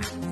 Bye.